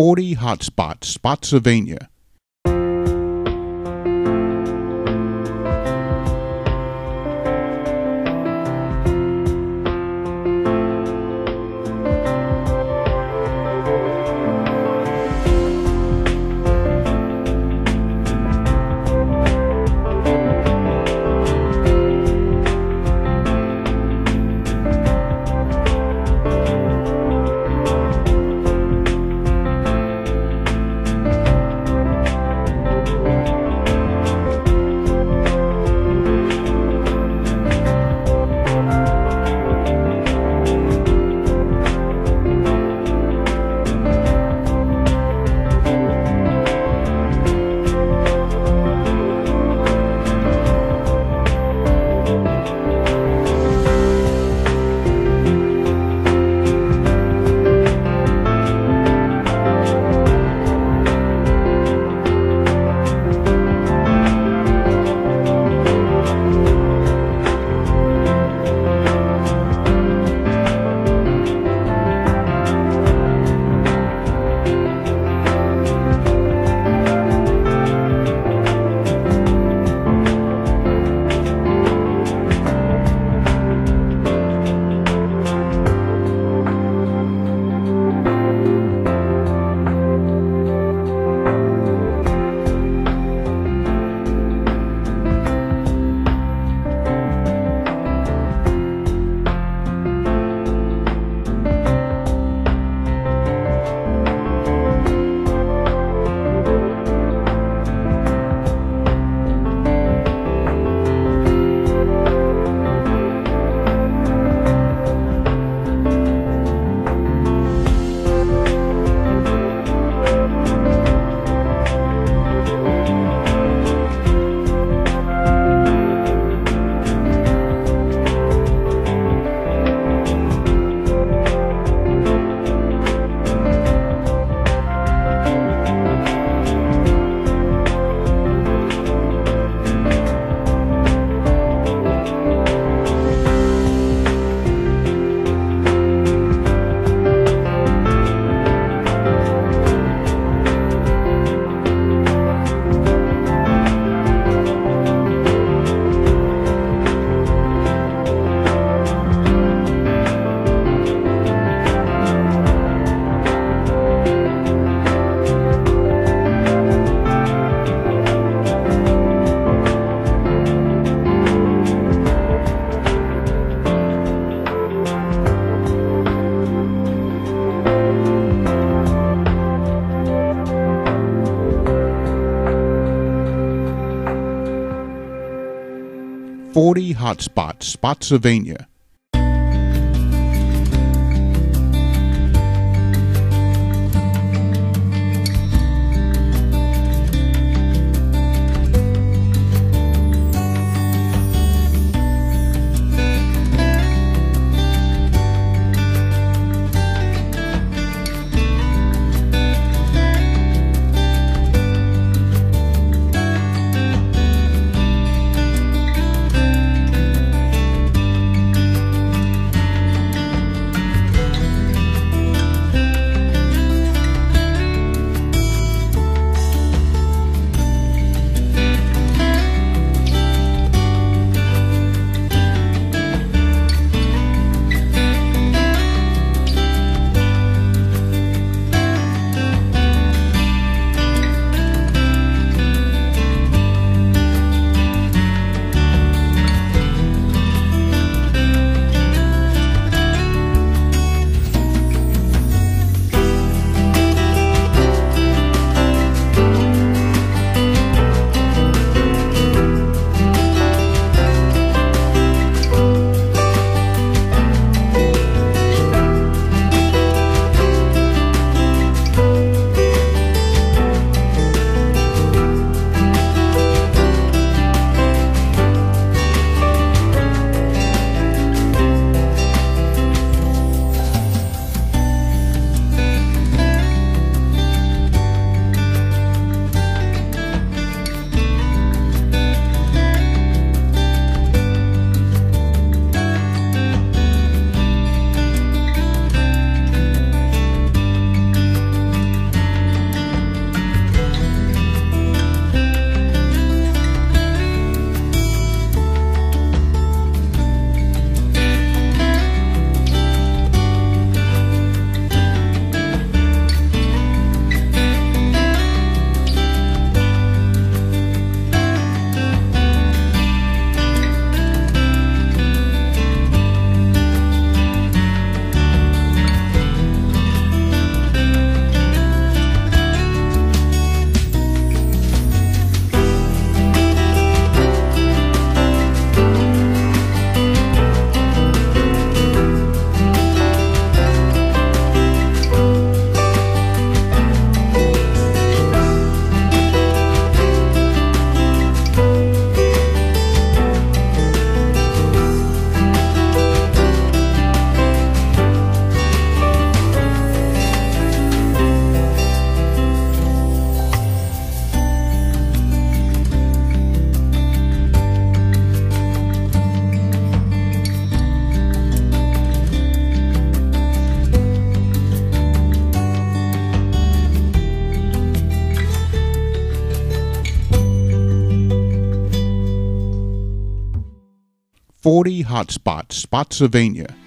40 Hotspots, Spotsylvania. Forty Hotspots, Spotsylvania. 40 Hotspots, Spotsylvania.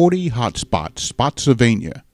Forty Hotspots, Spotsylvania.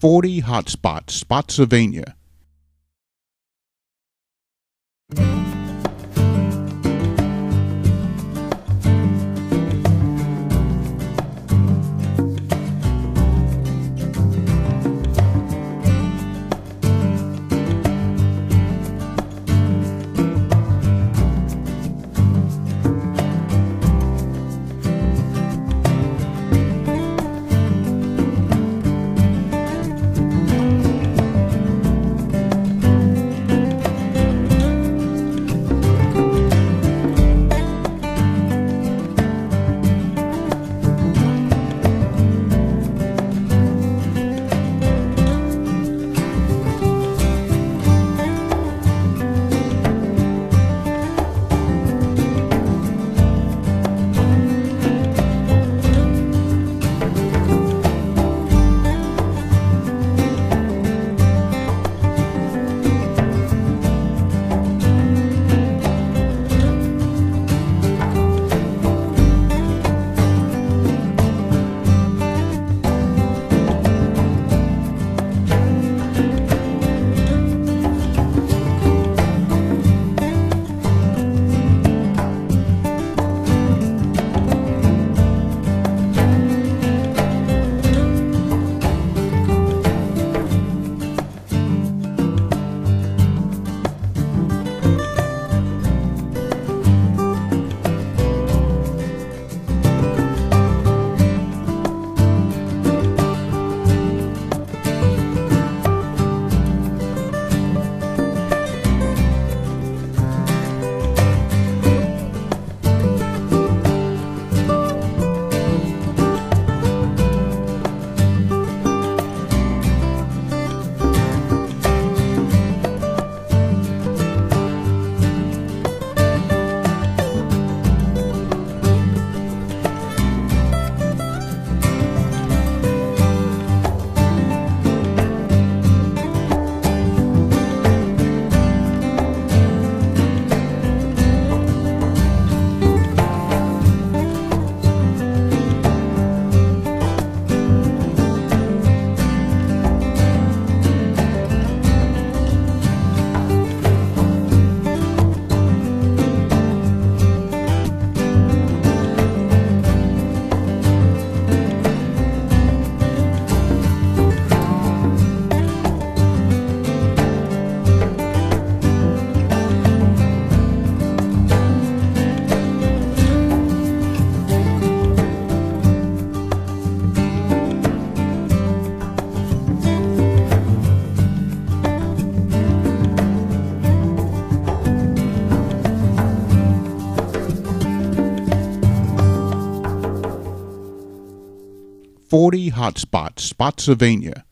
40 Hotspots, Spotsylvania. Forty Hotspots, Spotsylvania.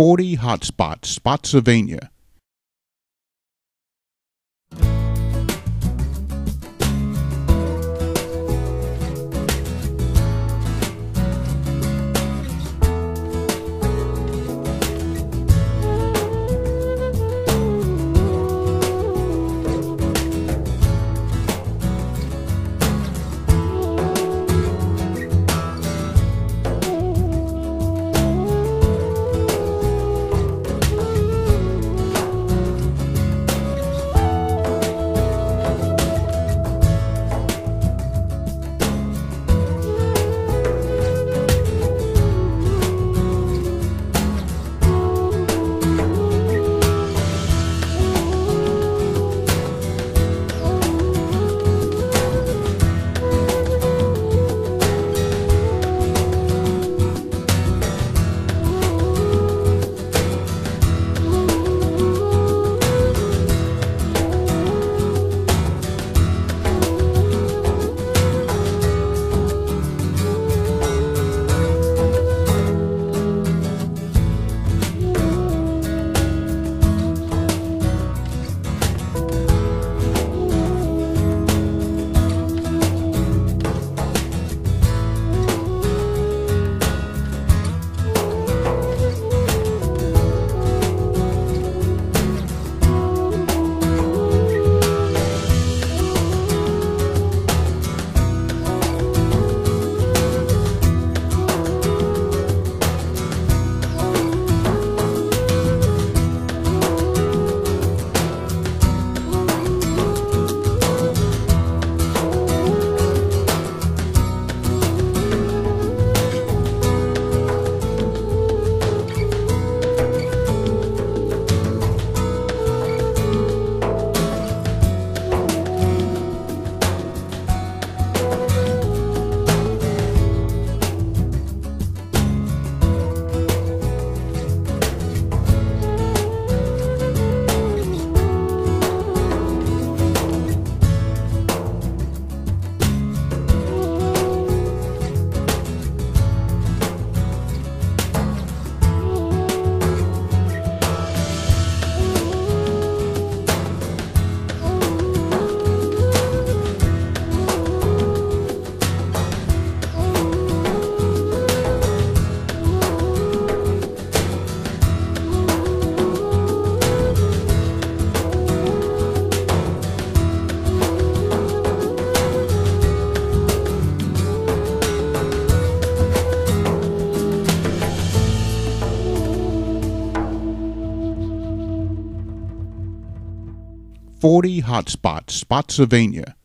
40 Hotspots, Spotsylvania. Forty Hotspots, Spotsylvania.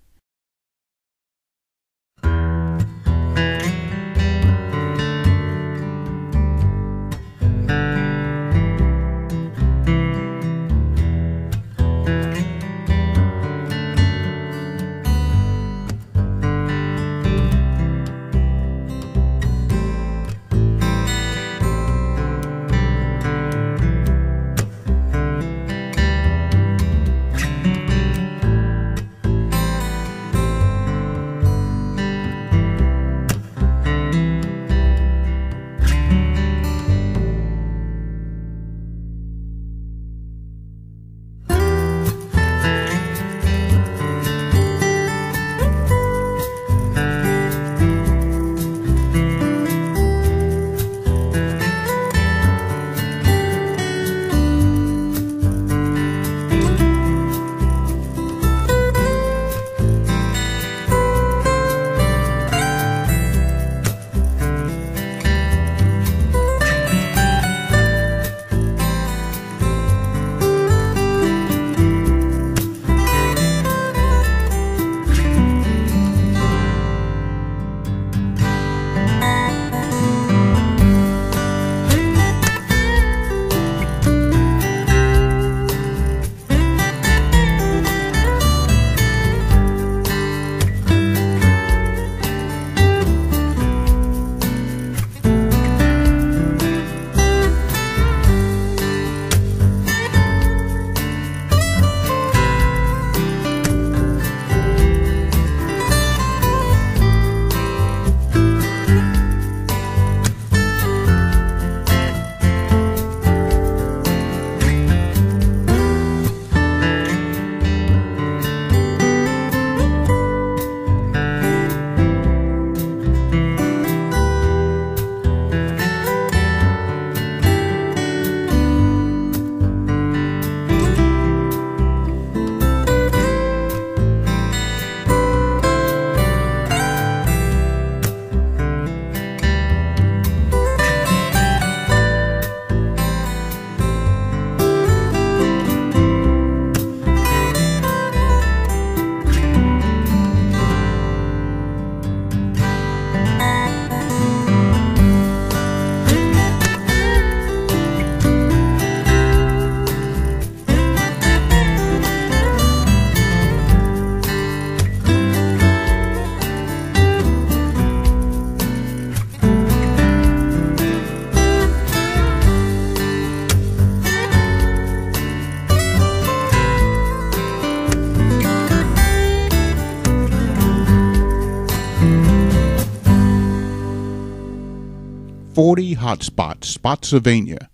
40 Hotspots, Spotsylvania.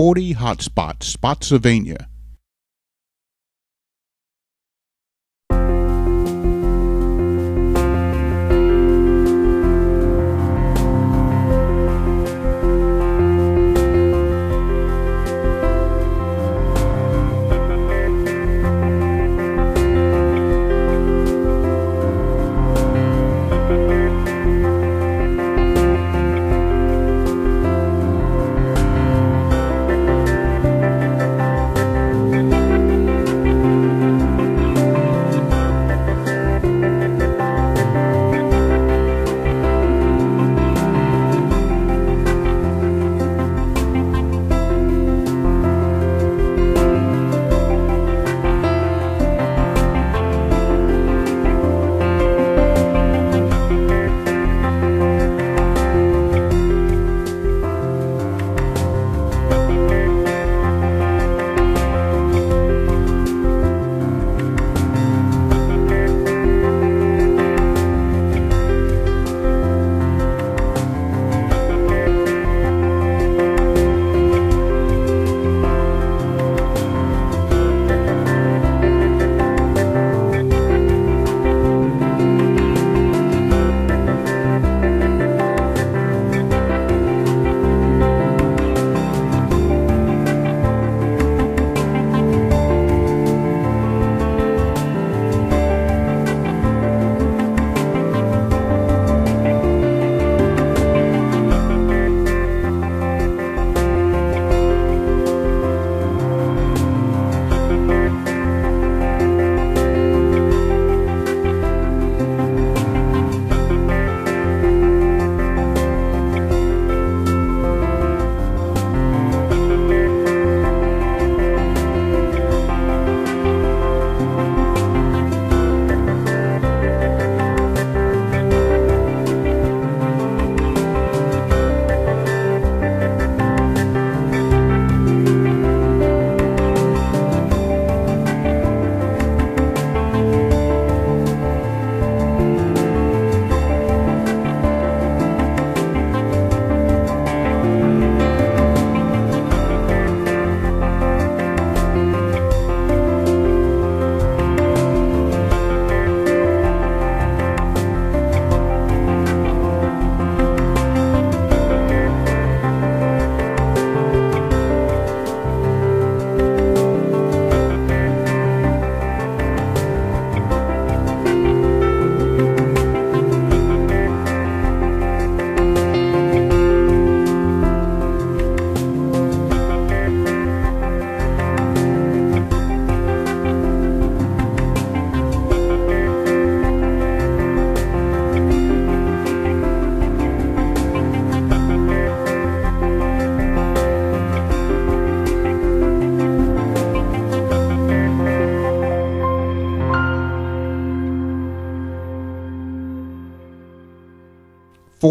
Forty Hotspots, Spotsylvania.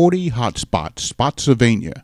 40 Hotspots, Spotsylvania.